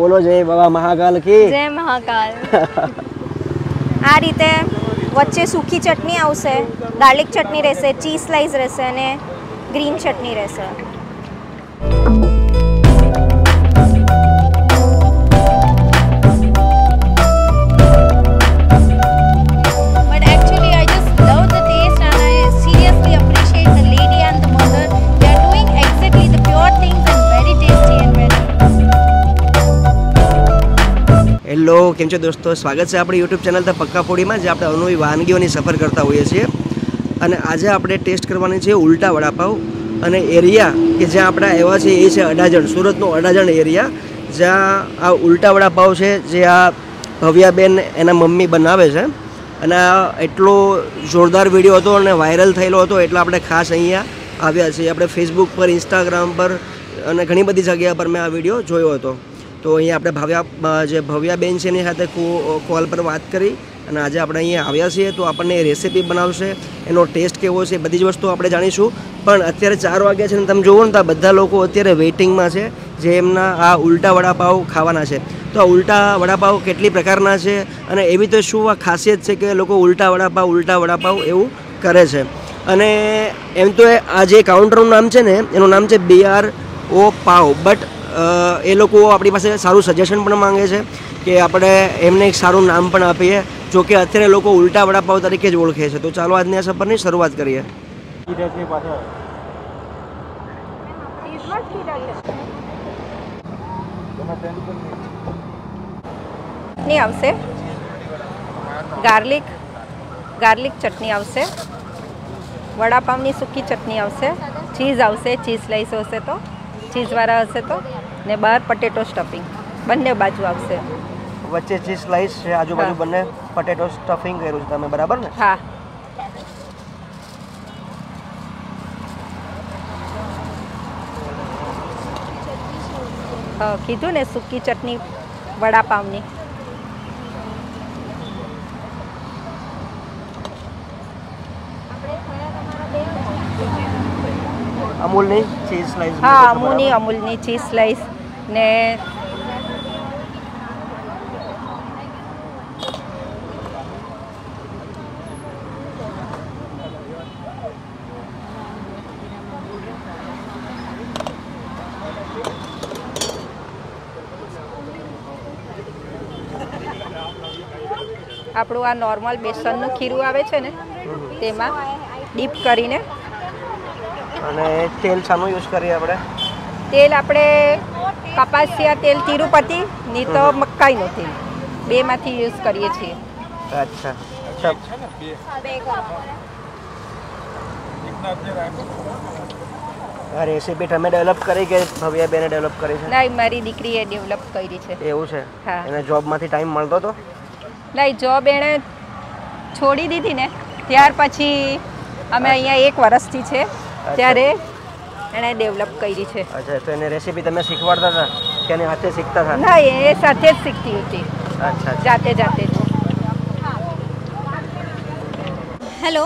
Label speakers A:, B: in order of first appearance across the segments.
A: બોલો જય બાબા મહાકાલ કી.
B: જય મહાકાલ. આ રીતે વચ્ચે સૂકી ચટણી આવશે ગાર્લિક ચટણી રહેશે, ચીઝ સ્લાઈસ રહેશે અને ગ્રીન ચટણી રહેશે.
A: હેલો, કેમ છો દોસ્તો? સ્વાગત છે આપણી યુટ્યુબ ચેનલ ધ પક્કાપોડીમાં જે આપણે અવનવી વાનગીઓની સફર કરતા હોઈએ છીએ. અને આજે આપણે ટેસ્ટ કરવાની છે ઉલટા વડાપાવ અને એરિયા, કે જ્યાં આપણે આવ્યા છે એ છે અડાજણ, સુરતનો અડાજણ એરિયા, જ્યાં આ ઉલટા વડાપાવ છે, જે આ ભવ્યાબેન એના મમ્મી બનાવે છે. અને આ એટલો જોરદાર વીડિયો હતો અને વાયરલ થયેલો હતો, એટલે આપણે ખાસ અહીંયા આવ્યા છીએ. આપણે ફેસબુક પર ઇન્સ્ટાગ્રામ પર અને ઘણી બધી જગ્યા પર મેં આ વીડિયો જોયો હતો. તો અહીંયા આપણે ભવ્યા જે ભવ્યાબેન છે એની સાથે કોલ પર વાત કરી અને આજે આપણે અહીંયા આવ્યા છીએ તો આપણને એ રેસીપી બનાવશે, એનો ટેસ્ટ કેવો છે બધી જ વસ્તુ આપણે જાણીશું. પણ અત્યારે ચાર વાગ્યા છે ને તમે જુઓ ને તો બધા લોકો અત્યારે વેઇટિંગમાં છે જે એમના આ ઉલટા વડાપાવ ખાવાના છે. તો આ ઉલટા વડાપાવ કેટલી પ્રકારના છે અને એવી તો શું આ ખાસિયત છે કે લોકો ઉલટા વડાપાવ ઉલટા વડાપાવ એવું કરે છે. અને એમ તો આ જે કાઉન્ટરનું નામ છે ને, એનું નામ છે B R O pav. But એ લોકો આપણી પાસે સારું સજેશન પણ માંગે છે કે આપણે એમને એક સારું નામ પણ આપીએ જો કે અત્યારે લોકો ઉલટા વડાપાવ તરીકે જ ઓળખે છે. તો ચાલો આજની આ સફરની શરૂઆત કરીએ.
B: ચટણી આવશે. ગાર્લિક ગાર્લિક ચટણી આવશે. વડાપાવની સૂકી ચટણી આવશે. ચીઝ આવશે ચીઝ સ્લાઈસ હશે તો. ચીઝવાળા હશે તો. ને બહાર પટેટો સ્ટફિંગ બંને બાજુ આવશે.
A: વચ્ચે ચીઝ સ્લાઈસ છે આજુબાજુ બંને પટેટો સ્ટફિંગ કર્યું છે તમે બરાબર ને?
B: હા. હા કીધું ને સૂકી ચટણી વડાપાવની.
A: અમૂલની ચીઝ સ્લાઈસ
B: હા અમૂલની અમૂલની ચીઝ સ્લાઈસ ને આપણું આ નોર્મલ બેસનનું ખીરું આવે છે ને તેમાં ડીપ કરીને
A: અને તેલ શાનું યુઝ કરીએ આપણે?
B: તેલ આપણે કપાસિયા તેલ તિરુપતિ નહીં તો મકાઈનું તેલ. બેમાંથી યુઝ કરીએ છીએ.
A: અચ્છા. અચ્છા. આ રેસીપી તમે ડેવલપ કરી કે ભવ્યાબેને ડેવલપ કરી છે?
B: ના મારી દીકરીએ ડેવલપ કરી છે.
A: એવું છે?
B: હા.
A: એને જોબમાંથી ટાઈમ મળતો તો?
B: નહીં જોબ એણે છોડી દીધી ને. ત્યાર પછી અમે અહીંયા એક વર્ષથી છે. ત્યારે એણે ડેવલપ કરી છે.
A: અચ્છા તો એને રેસીપી તમે શીખવાડતા હતા કે એને હાથે શીખતા હતા?
B: ના એ સાથે જ શીખતી હતી.
A: અચ્છા
B: જાતે જાતે જ.
C: હેલો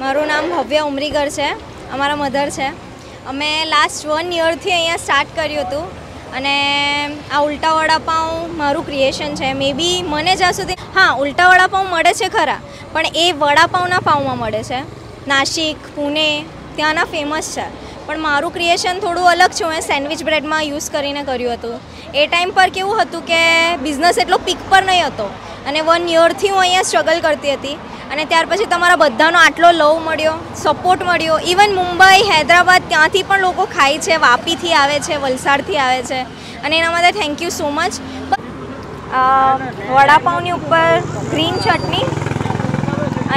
C: મારું નામ ભવ્ય ઉમરીગર છે. અમારા મધર છે. અમે લાસ્ટ વન યરથી અહીંયા સ્ટાર્ટ કર્યું હતું. અને આ ઉલટા વડાપાઉં મારું ક્રિએશન છે. મે બી મને જ્યાં સુધી હા ઉલટા વડાપાઉં મળે છે ખરા પણ એ વડાપાઉંના પાઉંમાં મળે છે. નાસિક પુણે ત્યાંના ફેમસ છે. પણ મારું ક્રિએશન થોડું અલગ છે. મેં સેન્ડવિચ બ્રેડમાં યુઝ કરીને કર્યું હતું. એ ટાઈમ પર કેવું હતું કે બિઝનેસ એટલો પીક પર નહીં હતો. અને વન યરથી હું અહીંયા સ્ટ્રગલ કરતી હતી. અને ત્યાર પછી તમારા બધાનો આટલો લવ મળ્યો સપોર્ટ મળ્યો. ઇવન મુંબઈ, હૈદરાબાદ ત્યાંથી પણ લોકો ખાય છે, વાપીથી આવે છે, વલસાડથી આવે છે. અને એના માટે થેન્ક યુ સો મચ
B: વડાપાઉંની ઉપર ગ્રીન ચટણી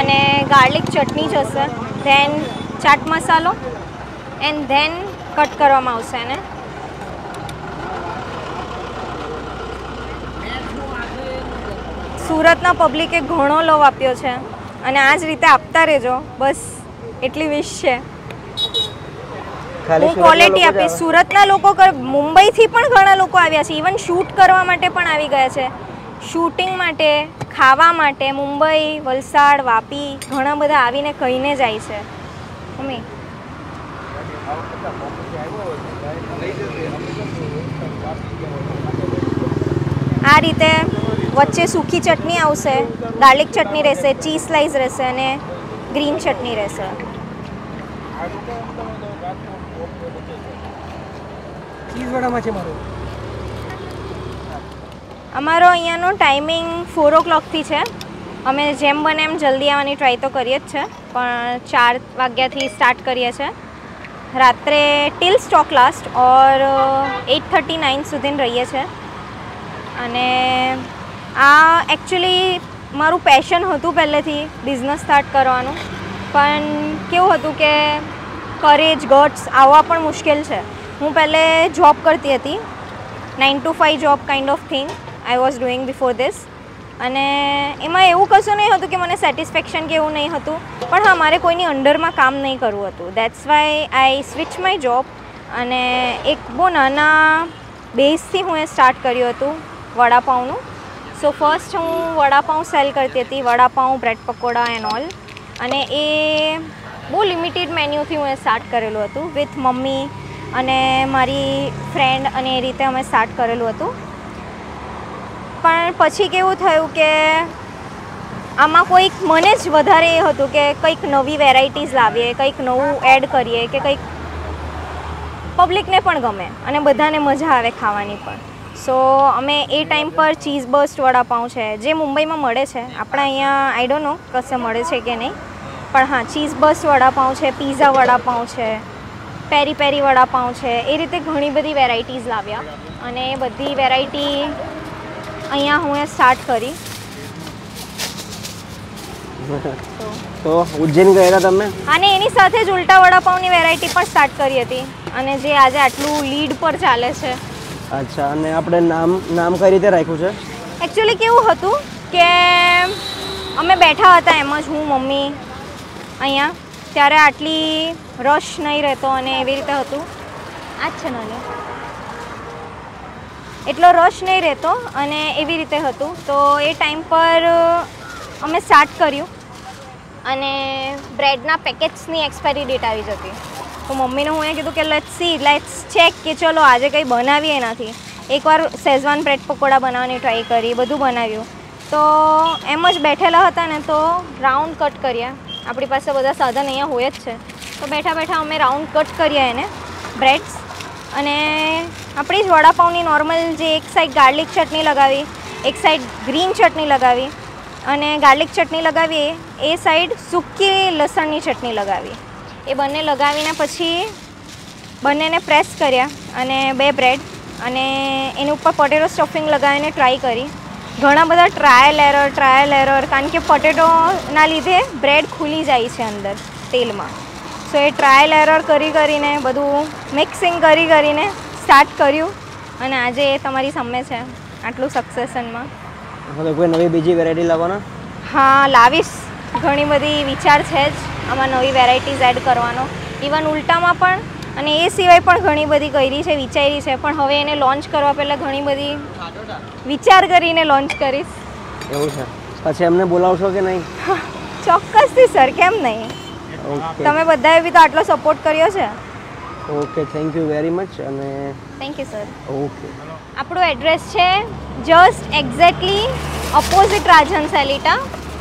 B: અને ગાર્લિક ચટણી જ હશે. ધેન ચાટ મસાલો એન્ડ ધેન કટ કરવામાં આવશે એને. સુરતના પબ્લિકે ઘણો લવ આપ્યો છે અને આ જ રીતે આપતા રહેજો. બસ એટલી વિશ છે. હું ક્વોલિટી આપીશ. સુરતના લોકો મુંબઈથી પણ ઘણા લોકો આવ્યા છે. ઇવન શૂટ કરવા માટે પણ આવી ગયા છે. શૂટિંગ માટે ખાવા માટે મુંબઈ વલસાડ વાપી ઘણા બધા આવીને કહીને જાય છે. મમ્મી.
C: આ રીતે વચ્ચે સૂકી ચટણી આવશે ગાર્લિક ચટણી રહેશે ચીઝ સ્લાઈસ રહેશે અને ગ્રીન ચટણી રહેશે. અમારો અહીંયાનો ટાઈમિંગ ફોર ઓ ક્લોકથી છે. અમે જેમ બને એમ જલ્દી આવવાની ટ્રાય તો કરીએ જ છે, પણ ચાર વાગ્યાથી સ્ટાર્ટ કરીએ છીએ રાત્રે till stock last or at thirty nine સુધી રહીએ છીએ અને આ એકચ્યુઅલી મારું પેશન હતું પહેલેથી બિઝનેસ સ્ટાર્ટ કરવાનું. પણ કેવું હતું કે કરેજ ગટ્સ આવવા પણ મુશ્કેલ છે. હું પહેલે જોબ કરતી હતી nine to five job kind of thing I was doing before this અને એમાં એવું કશું નહીં હતું કે મને સેટિસ્ફેક્શન કે એવું નહીં હતું. પણ હા, મારે કોઈની અંડરમાં કામ નહીં કરવું હતું. That's why I switch my job અને એક બહુ નાના બેઝથી હું એ સ્ટાર્ટ કર્યું હતું, વડાપાઉંનું. સો ફર્સ્ટ હું વડાપાઉં સેલ કરતી હતી, vada pav bread pakoda and all અને એ બહુ લિમિટેડ મેન્યુથી હું એ સ્ટાર્ટ કરેલું હતું વિથ મમ્મી અને મારી ફ્રેન્ડ અને એ રીતે અમે સ્ટાર્ટ કરેલું હતું. પણ પછી કેવું થયું કે આમાં કોઈક મને જ વધારે એ હતું કે કંઈક નવી વેરાયટીઝ લાવીએ, કંઈક નવું એડ કરીએ કે કંઈક પબ્લિકને પણ ગમે અને બધાને મજા આવે ખાવાની પણ. સો અમે એ ટાઈમ પર ચીઝ બસ્ટ વડાપાઉં છે, જે મુંબઈમાં મળે છે. આપણા અહીંયા આઈ ડોન્ટ નો કશે મળે છે કે નહીં. પણ હા ચીઝ બસ્ટ વડાપાઉં છે પીઝા વડાપાઉં છે પેરી પેરી વડાપાઉં છે, એ રીતે ઘણી બધી વેરાયટીઝ લાવ્યા. અને બધી વેરાયટી અહીંયા હું એ સ્ટાર્ટ કરી. તો
A: તો ઉજ્જૈન ગયા હતા તમે?
C: અને એની સાથે જ ઉલટા વડાપાઉંની વેરાયટી પણ સ્ટાર્ટ કરી હતી. અને જે આજે આટલું લીડ પર ચાલે છે.
A: અચ્છા અને આપણે નામ નામ કઈ રીતે રાખ્યું છે?
C: એકચ્યુઅલી કેવું હતું કે અમે બેઠા હતા એમ જ હું મમ્મી અહીંયા. ત્યારે આટલી રશ નહીં રહેતો અને એવી રીતે હતું. આ જ છે નાની. એટલો રશ નહીં રહેતો અને એવી રીતે હતું. તો એ ટાઈમ પર અમે સ્ટાર્ટ કર્યું અને બ્રેડના પેકેટ્સની એક્સપાયરી ડેટ આવી જતી. તો મમ્મીને હું એ કીધું કે લેટ્સ સી લેટ્સ ચેક કે ચલો આજે કંઈ બનાવીએ નથી એકવાર શેઝવાન બ્રેડ પકોડા બનાવવાની ટ્રાય કરી બધું બનાવ્યું. તો એમ જ બેઠેલા હતા ને, તો રાઉન્ડ કટ કર્યા. આપણી પાસે બધા સાધન અહીંયા હોય જ છે. તો બેઠા બેઠા અમે રાઉન્ડ કટ કર્યા એને બ્રેડ્સ અને આપણી જ વડાપાઉંની નોર્મલ જે એક સાઈડ ગાર્લિક ચટણી લગાવી, એક સાઈડ ગ્રીન ચટણી લગાવી અને ગાર્લિક ચટણી લગાવી એ સાઈડ સૂકી લસણની ચટણી લગાવી. એ બંને લગાવીને પછી બંનેને પ્રેસ કર્યા અને બે બ્રેડ અને એની ઉપર પોટેટો સ્ટફિંગ લગાવીને ટ્રાય કરી. ઘણા બધા ટ્રાયલ એરર ટ્રાયલ એરર કારણ કે પોટેટોના લીધે બ્રેડ ખુલી જાય છે અંદર તેલમાં. સો એ ટ્રાયલ એરર કરી કરીને, બધું મિક્સિંગ કરી કરીને સ્ટાર્ટ કર્યું અને આજે એ તમારી સામે છે આટલું સક્સેસનમાં
A: હવે કોઈ નવી બીજી વેરાયટી લાવવાના?
C: હા લાવીશ. ઘણી બધી વિચાર છે જ આમાં નવી વેરાયટીઝ એડ કરવાનો. ઇવન ઉલટામાં પણ અને એ સિવાય પણ ઘણી બધી કરી છે વિચારી છે. પણ હવે એને લોન્ચ કરવા પહેલાં ઘણી બધી વિચાર કરીને લોન્ચ કરીશ.
A: એવું છે. પછી એમને બોલાવશો કે નહીં?
C: ચોક્કસથી સર કેમ નહીં? તમે બધાએ બી તો આટલો સપોર્ટ કર્યો છે.
A: Okay thank you very much અને
C: થેન્ક યુ સર
A: ઓકે
C: આપણું એડ્રેસ છે જસ્ટ એક્ઝેક્ટલી ઓપોઝિટ રાજન સેલિટા.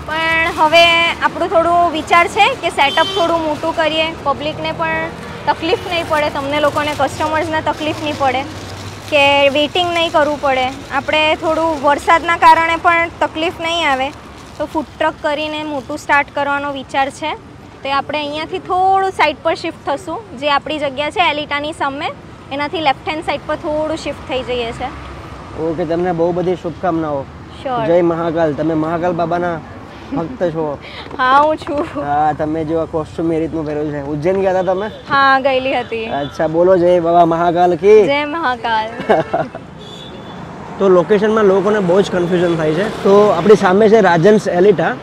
C: પણ હવે આપણું થોડું વિચાર છે કે સેટઅપ થોડું મોટું કરીએ. પબ્લિકને પણ તકલીફ નહીં પડે તમને લોકોને કસ્ટમર્સને તકલીફ નહીં પડે કે વેઇટિંગ નહીં કરવું પડે. આપણે થોડું વરસાદના કારણે પણ તકલીફ નહીં આવે. તો ફૂડ ટ્રક કરીને મોટું સ્ટાર્ટ કરવાનો વિચાર છે. તો આપણે અહીંયાથી થોડું સાઈડ પર શિફ્ટ થશું. જે આપણી જગ્યા છે એલિટાની સામે. એનાથી લેફ્ટ હેન્ડ સાઈડ પર થોડું શિફ્ટ થઈ જઈએ છે.
A: ઓકે તમને બહુ બધી શુભકામનાઓ. જય મહાકાલ. તમે મહાકાલ બાબાના ભક્ત છો.
C: હા હું છું.
A: હા તમે જો આ કોસ્ટ્યુમ એ રીતનું પહેર્યું છે. ઉજ્જૈન ગયા હતા તમે?
C: હા ગયેલી હતી.
A: અચ્છા બોલો જય બાબા મહાકાલ કી.
C: જય મહાકાલ.
A: તો લોકેશનમાં લોકોને બહુ જ કન્ફ્યુઝન થાય છે. તો આપણી સામે છે રાજન્સ એલિટા.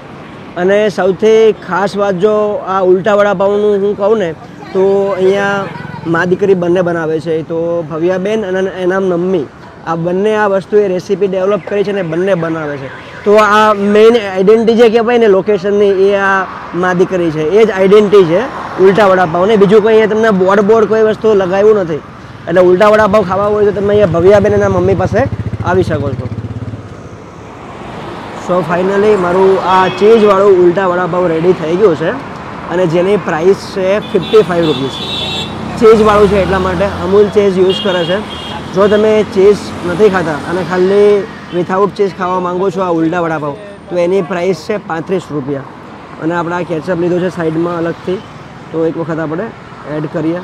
A: અને સૌથી ખાસ વાત જો આ ઉલટા વડાપાઉંનું હું કહું ને, તો અહીંયા મા દીકરી બંને બનાવે છે. તો ભવ્યાબેન અને એના મમ્મી. આ બંને આ વસ્તુ એ રેસીપી ડેવલપ કરી છે અને બંને બનાવે છે. તો આ મેઇન આઈડેન્ટિટી જે કહેવાય ને લોકેશનની એ આ મા દીકરી છે. એ જ આઈડેન્ટિટી છે ઉલટા વડાપાઉં. ને બીજું કોઈ તમને બોર્ડ બોર્ડ કોઈ વસ્તુ લગાવ્યું નથી. એટલે ઉલટા વડાપાઉં ખાવા હોય તો તમે અહીંયા ભવ્યાબેન એના મમ્મી પાસે આવી શકો છો. સો ફાઇનલી મારું આ ચીઝવાળું ઉલટા વડાપાઉં રેડી થઈ ગયું છે અને જેની પ્રાઇસ છે ફિફ્ટી ફાઇવ રૂપીસ ચીઝવાળું છે એટલા માટે અમૂલ ચીઝ યુઝ કરે છે. જો તમે ચીઝ નથી ખાતા અને ખાલી વિથઆઉટ ચીઝ ખાવા માંગો છો આ ઉલટા વડાપાઉં તો એની પ્રાઇસ છે પાંત્રીસ રૂપિયા. અને આપણે આ કેચઅપ લીધું છે સાઈડમાં અલગથી. તો એક વખત આપણે એડ કરીએ.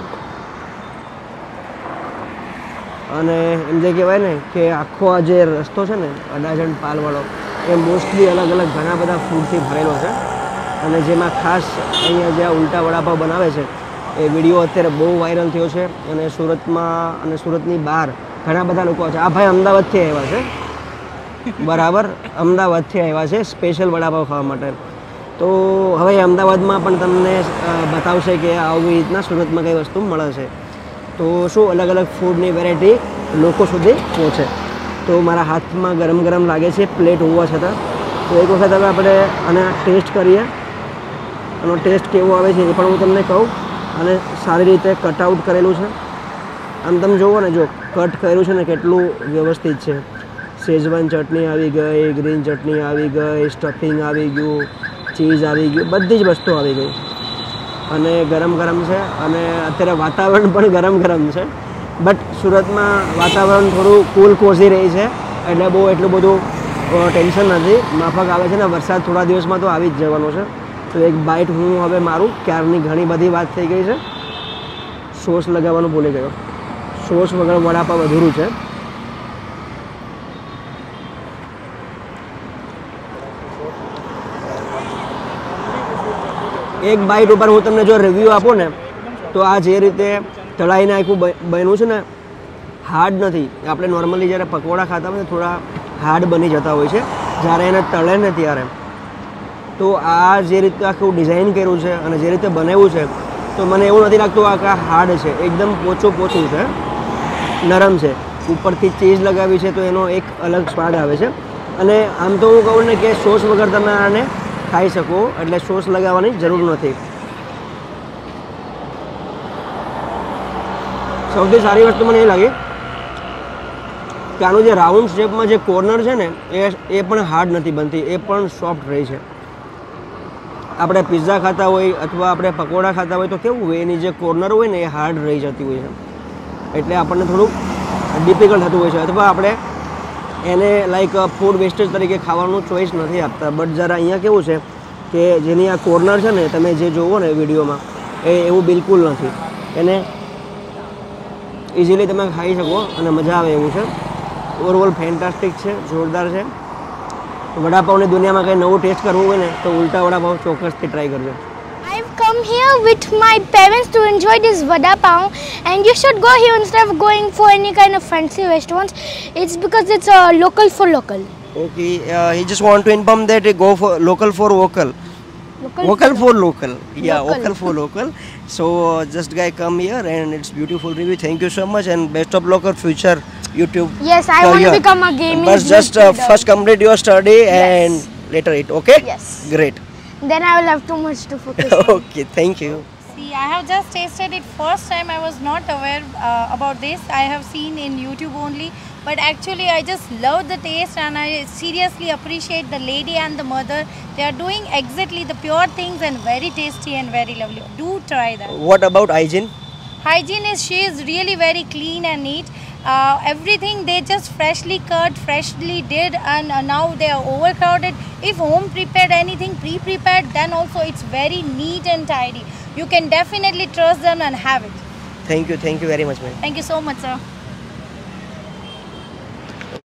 A: અને એમ જે કહેવાય ને કે આખો આ જે રસ્તો છે ને અડાજણ પાલવાળો એ મોસ્ટલી અલગ અલગ ઘણા બધા ફૂડથી ભરેલો છે. અને જેમાં ખાસ અહીંયા જે ઉલટા વડાપાવ બનાવે છે, એ વીડિયો અત્યારે બહુ વાયરલ થયો છે. અને સુરતમાં અને સુરતની બહાર ઘણા બધા લોકો છે. આ ભાઈ અમદાવાદથી આવ્યા છે. બરાબર, અમદાવાદથી આવ્યા છે સ્પેશિયલ વડાપાવ ખાવા માટે. તો હવે અમદાવાદમાં પણ તમને બતાવશે કે આવી રીતના સુરતમાં કઈ વસ્તુ મળે છે. તો શું અલગ અલગ ફૂડની વેરાયટી લોકો સુધી પહોંચે? તો મારા હાથમાં ગરમ ગરમ લાગે છે પ્લેટ હોવા છતાં. તો એક વખત હવે આપણે આને ટેસ્ટ કરીએ. આનો ટેસ્ટ કેવો આવે છે એ પણ હું તમને કહું. અને સારી રીતે કટઆઉટ કરેલું છે. આમ તમે જુઓ ને જો કટ કર્યું છે ને કેટલું વ્યવસ્થિત છે. શેઝવાન ચટણી આવી ગઈ, ગ્રીન ચટણી આવી ગઈ, સ્ટફિંગ આવી ગયું, ચીઝ આવી ગયું, બધી જ વસ્તુ આવી ગઈ. અને ગરમ ગરમ છે અને અત્યારે વાતાવરણ પણ ગરમ ગરમ છે. બટ સુરતમાં વાતાવરણ થોડું કુલ કોઝી રહી છે. એટલે બહુ એટલું બધું ટેન્શન નથી. માફક આવે છે ને, વરસાદ થોડા દિવસમાં તો આવી જ જવાનો છે. તો એક બાઇટ હું હવે મારું, ક્યારની ઘણી બધી વાત થઈ ગઈ છે. સોસ લગાવવાનું ભૂલી ગયો. સોસ વગર વડાપાવ અધૂરું છે. એક બાઇટ ઉપર હું તમને જો રિવ્યૂ આપું ને, તો આ જે રીતે તળાઈને આખું બન્યું છે ને, હાર્ડ નથી. આપણે નોર્મલી જ્યારે પકોડા ખાતા હોય થોડા હાર્ડ બની જતા હોય છે. જ્યારે એને તળે ને ત્યારે. તો આ જે રીતે આખું ડિઝાઇન કર્યું છે અને જે રીતે બનાવ્યું છે, તો મને એવું નથી લાગતું આખા હાર્ડ છે. એકદમ પોચું પોચું છે. નરમ છે. ઉપરથી ચીઝ લગાવી છે તો એનો એક અલગ સ્વાદ આવે છે. અને આમ તો હું કહું ને કે સોસ વગર તમે આને ખાઈ શકો, એટલે સોસ લગાવવાની જરૂર નથી. સૌથી સારી વસ્તુ મને એ લાગી કે આનું જે રાઉન્ડ શેપમાં જે કોર્નર છે ને, એ એ પણ હાર્ડ નથી બનતી, એ પણ સોફ્ટ રહી છે. આપણે પિઝા ખાતા હોય અથવા આપણે પકોડા ખાતા હોય તો કેવું હોય, એની જે કોર્નર હોય ને, એ હાર્ડ રહી જતી હોય છે. એટલે આપણને થોડુંક ડિફિકલ્ટ થતું હોય છે. અથવા આપણે એને લાઈક ફૂડ વેસ્ટેજ તરીકે ખાવાનું ચોઈસ નથી આપતા. બટ જરા અહીંયા કેવું છે કે જેની આ કોર્નર છે ને, તમે જે જોવો ને વિડીયોમાં, એ એવું બિલકુલ નથી. એને ઇઝીલી તમે ખાઈ શકો અને મજા આવે એવું છે ઓવરઓલ ફેન્ટાસ્ટિક છે જોરદાર છે વડાપાવની દુનિયામાં કંઈ નવું ટેસ્ટ કરવું હોય ને તો ઉલટા વડાપાવ ચોક્કસથી ટ્રાય કરજો
D: I've come here with my parents to enjoy this vada pav and you should go here instead of going for any kind of fancy restaurants. It's because it's a uh, local for local.
A: Okay, uh, he just want to inform that he go for local for vocal.
D: Local,
A: Vocal for local. Yeah,
D: Local.
A: vocal for local. So uh, just guy come here and it's beautiful review. Thank you so much and best of luck for future YouTube.
D: Yes, I want to become a gaming
A: But just uh, first complete your study and later it. Okay.
D: Yes.
A: Great.
D: Then I will have too much to focus
A: okay. Thank you.
E: See, I have just tasted it first time. I was not aware uh, about this. I have seen in YouTube only. But actually, I just love the taste and I seriously appreciate the lady and the mother. They are doing exactly the pure things and very tasty and very lovely. Do try that.
A: What about hygiene?
E: Hygiene is she is really very clean and neat. Uh, everything they just freshly cut, freshly did, and uh, now they are overcrowded. If home prepared anything pre-prepared, then also it's very neat and tidy. You can definitely trust them and have it.
A: Thank you. Thank you very much, man.
E: Thank you so much, sir.